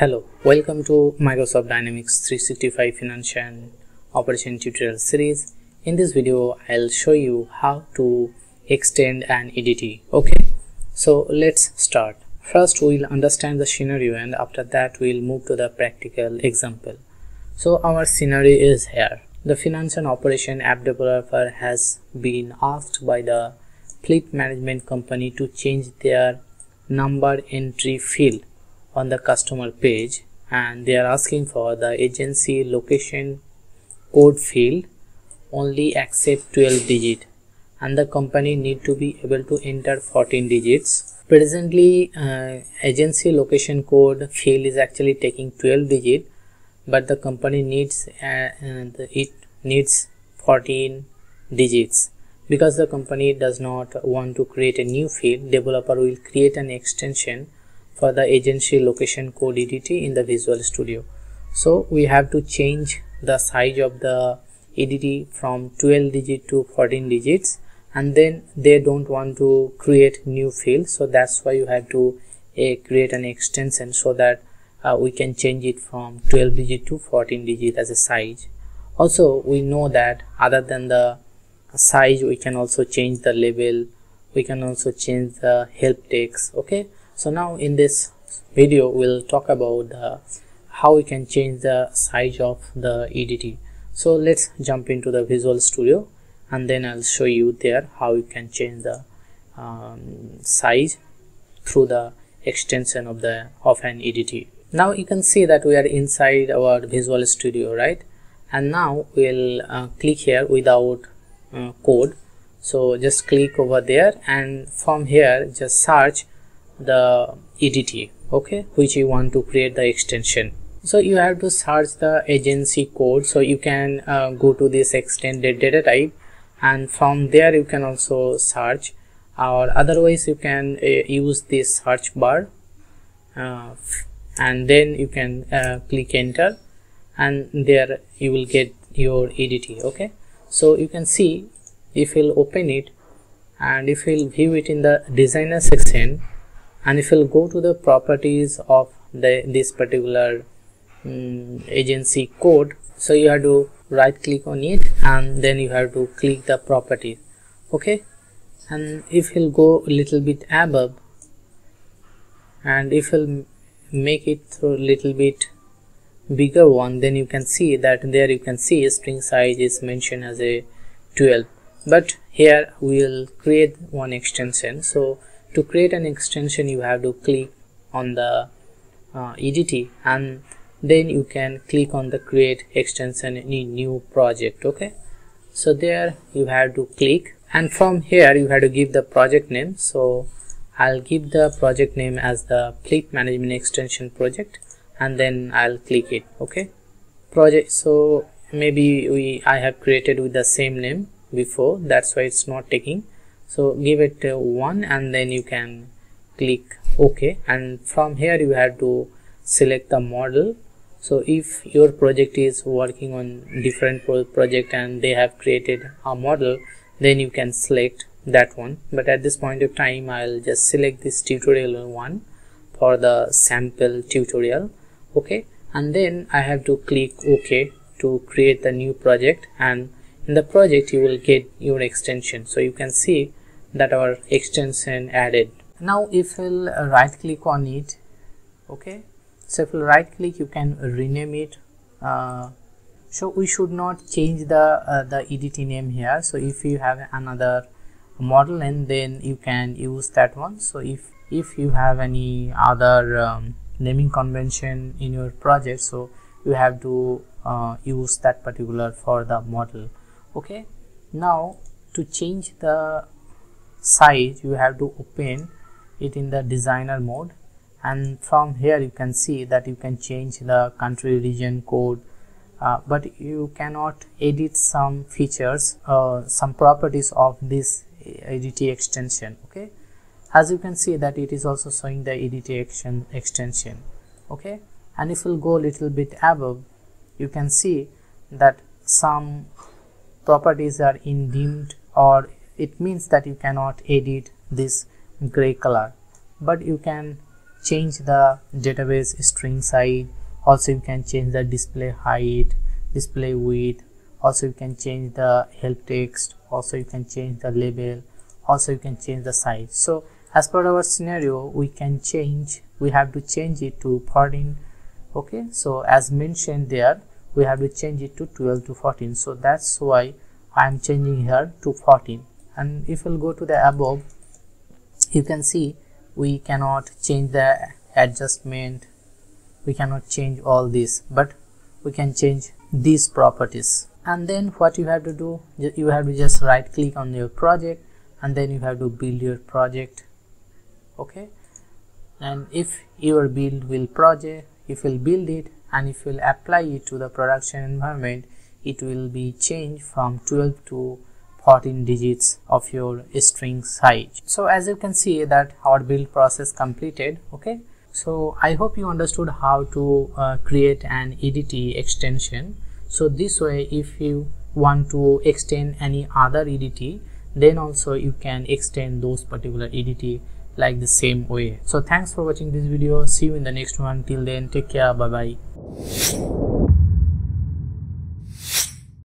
Hello, welcome to Microsoft Dynamics 365 Finance and Operation tutorial series. In this video, I'll show you how to extend an EDT. Okay, so let's start. First, we'll understand the scenario and after that, we'll move to the practical example. So our scenario is here. The finance and operation app developer has been asked by the fleet management company to change their number entry field on the customer page and they are asking for the agency location code field only accept 12 digit. And the company need to be able to enter 14 digits. Presently uh, agency location code field is actually taking 12 digit but the company needs uh, it needs 14 digits. Because the company does not want to create a new field developer will create an extension for the agency location code EDT in the Visual Studio. So we have to change the size of the EDT from 12 digit to 14 digits and then they don't want to create new field so that's why you have to uh, create an extension so that uh, we can change it from 12 digit to 14 digit as a size also we know that other than the size we can also change the label we can also change the help text okay so now in this video we'll talk about the, how we can change the size of the EDT so let's jump into the Visual Studio and then I'll show you there how you can change the um, size through the extension of the of an EDT now you can see that we are inside our Visual Studio right? And now we'll uh, click here without uh, code. So just click over there and from here just search the EDT okay? Which you want to create the extension. So you have to search the agency code. So you can uh, go to this extended data type. And from there you can also search. Or otherwise you can uh, use this search bar. Uh, and then you can uh, click enter. And there you will get your EDT okay? So you can see if you'll open it. And if you'll view it in the designer section and if you'll go to the properties of the this particular um, agency code so you have to right click on it and then you have to click the properties okay? And if you'll go a little bit above and if you'll make it through a little bit bigger one then you can see that there you can see string size is mentioned as a 12 but here we'll create one extension. So to create an extension you have to click on the uh, EDT and then you can click on the create extension in new project okay? So there you have to click and from here you have to give the project name. So I'll give the project name as the fleet management extension project and then I'll click it okay? Project so maybe we I have created with the same name before that's why it's not taking so give it uh, one and then you can click ok. And from here you have to select the model. So if your project is working on different pro project and they have created a model then you can select that one. But at this point of time i'll just select this tutorial one for the sample tutorial. Okay and then i have to click ok to create the new project. And in the project you will get your extension. So you can see that our extension added. Now if we'll right click on it okay? So if you right click you can rename it. Uh, so we should not change the uh, the EDT name here. So if you have another model and then you can use that one. So if if you have any other um, naming convention in your project so you have to uh, use that particular for the model okay? Now to change the size you have to open it in the designer mode. And from here you can see that you can change the country region code. Uh, but you cannot edit some features uh, some properties of this EDT extension okay? As you can see that it is also showing the EDT action extension okay? And if we'll go a little bit above you can see that some properties are in or it means that you cannot edit this gray color. But you can change the database string size. Also you can change the display height display width. Also you can change the help text. Also you can change the label. Also you can change the size. So as per our scenario we can change we have to change it to 14 okay? So as mentioned there we have to change it to 12 to 14 so that's why i'm changing here to 14 and if we'll go to the above you can see we cannot change the adjustment. We cannot change all this but we can change these properties. And then what you have to do you have to just right click on your project and then you have to build your project. Okay? And if your build will project if you will build it and if you will apply it to the production environment it will be changed from 12 to 14 digits of your string size. So as you can see that our build process completed okay? So i hope you understood how to uh, create an edt extension. So this way if you want to extend any other edt then also you can extend those particular edt like the same way. So thanks for watching this video. See you in the next one. Till then take care. Bye bye